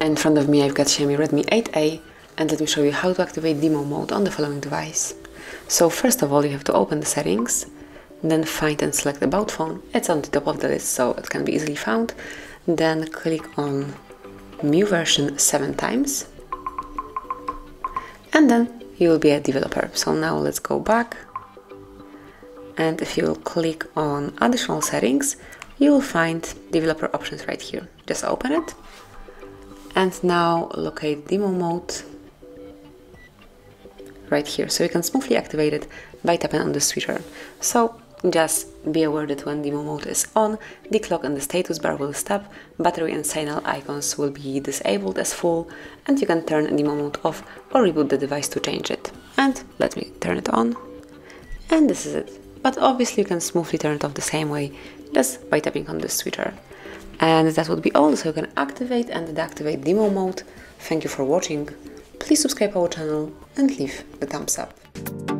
In front of me I've got Xiaomi Redmi 8A and let me show you how to activate demo mode on the following device. So first of all you have to open the settings, then find and select about phone, it's on the top of the list so it can be easily found, then click on MIUI version 7 times and then you will be a developer. So now let's go back and if you click on additional settings you will find developer options right here. Just open it. And now locate demo mode right here. So you can smoothly activate it by tapping on the switcher. So just be aware that when demo mode is on the clock and the status bar will stop battery and signal icons will be disabled as full and you can turn demo mode off or reboot the device to change it. And let me turn it on. And this is it but obviously you can smoothly turn it off the same way just by tapping on the switcher and that would be all, so you can activate and deactivate demo mode. Thank you for watching. Please subscribe our channel and leave the thumbs up.